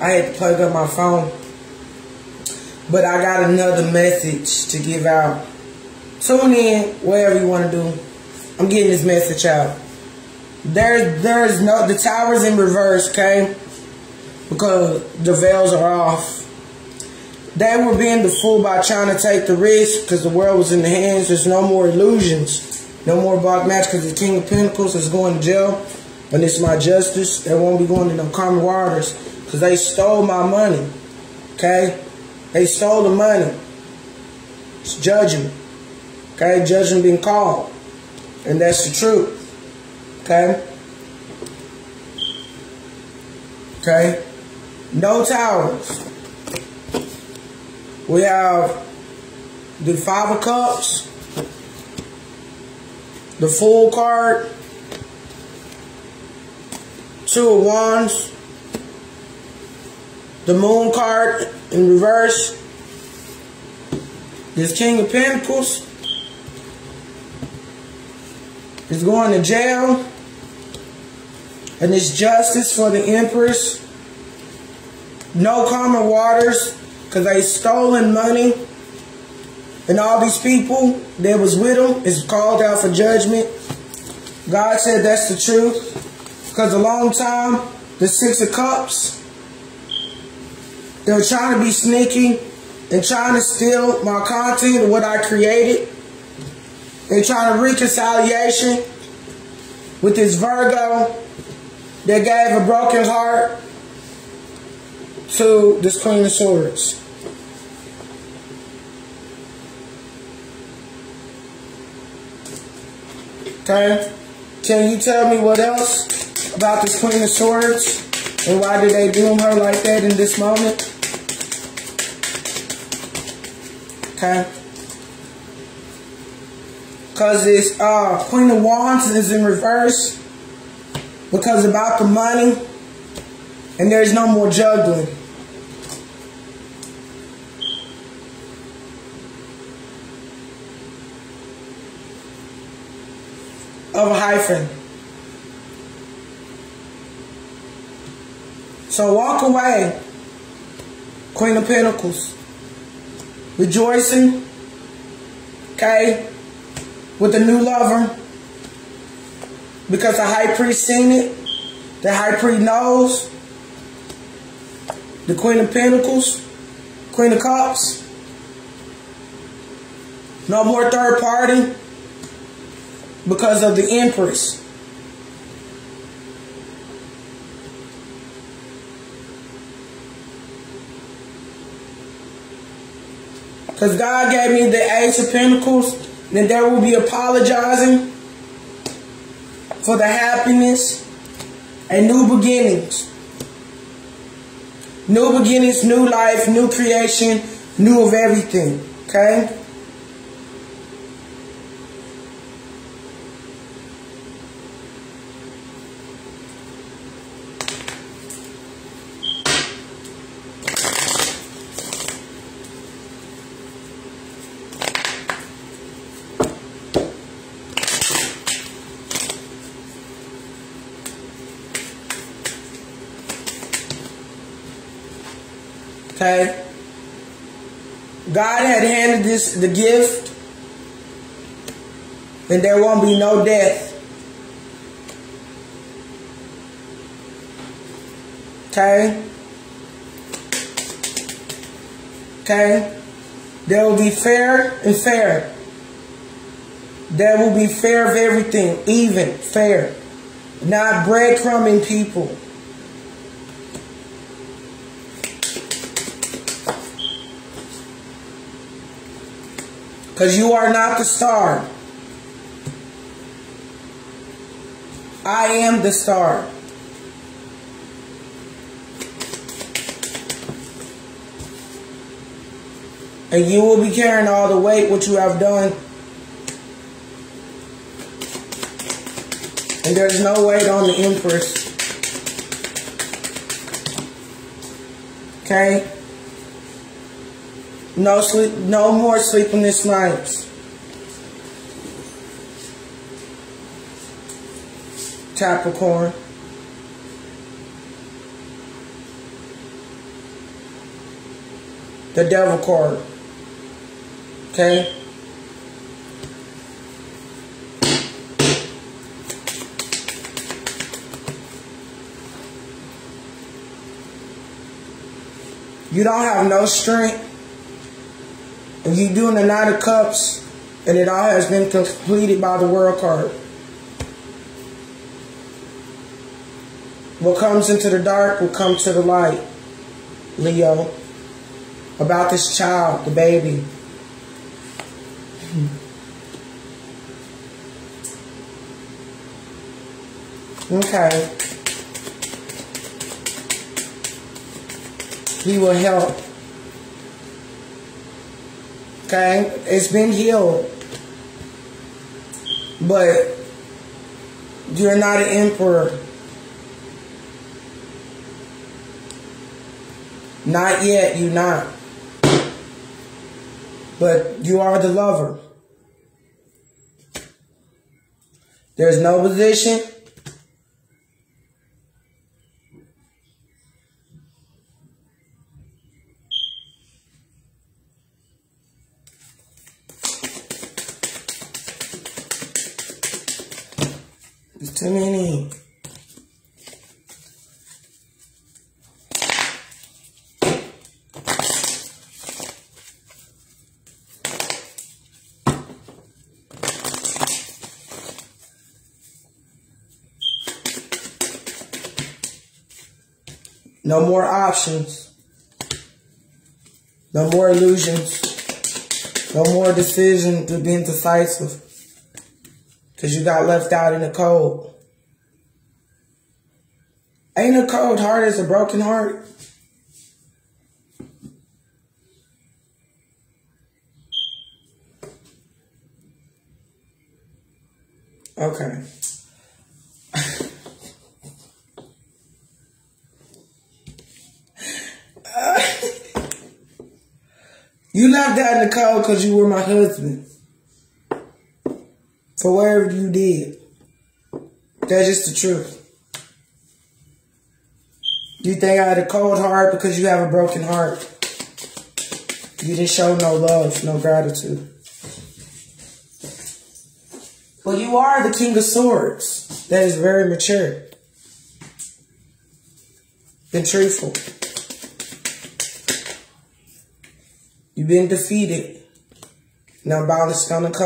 I had to plug up my phone. But I got another message to give out. Tune in, whatever you want to do. I'm getting this message out. There, there's no, the tower's in reverse, okay? Because the veils are off. They were being the fool by trying to take the risk because the world was in the hands. There's no more illusions. No more black match because the King of Pentacles is going to jail. And it's my justice. They won't be going to no common waters because they stole my money. Okay? They stole the money. It's judgment. Okay? Judgment being called. And that's the truth. Okay? Okay? No towers. We have the Five of Cups, the Fool card, Two of Wands, the Moon card in reverse, this King of Pentacles is going to jail, and it's justice for the Empress. No common waters because they stolen money. And all these people that was with them is called out for judgment. God said that's the truth. Because a long time, the Six of Cups, they were trying to be sneaky and trying to steal my content and what I created. They're trying to reconciliation with this Virgo that gave a broken heart to this Queen of Swords. Okay? Can you tell me what else about this Queen of Swords? And why did they doom her like that in this moment? Okay? Because this uh, Queen of Wands is in reverse. Because about the money. And there's no more juggling. Of a hyphen. So walk away, Queen of Pentacles. Rejoicing, okay, with the new lover. Because the high priest seen it. The high priest knows the Queen of Pentacles, Queen of Cups. No more third party because of the Empress. Because God gave me the Ace of Pentacles, then there will be apologizing for the happiness and new beginnings. New beginnings, new life, new creation, new of everything. Okay? Okay? God had handed this the gift, and there won't be no death. Okay? Okay? There will be fair and fair. There will be fair of everything, even, fair. Not breadcrumbing people. Because you are not the star. I am the star. And you will be carrying all the weight what you have done. And there's no weight on the Empress. Okay? No sleep, no more sleepless nights. Capricorn. the devil card. Okay? You don't have no strength. And you doing the Knight of Cups, and it all has been completed by the World card. What comes into the dark will come to the light, Leo. About this child, the baby. Hmm. Okay. He will help. Okay? It's been healed. But you're not an emperor. Not yet, you're not. But you are the lover. There's no position. There's too many. No more options. No more illusions. No more decision to be indecisive. Because you got left out in the cold. Ain't a cold heart as a broken heart. Okay. You left out in the cold because you were my husband. For whatever you did. That's just the truth. You think I had a cold heart because you have a broken heart. You didn't show no love, no gratitude. Well, you are the King of Swords. That is very mature. And truthful. You've been defeated. Now, is gonna come.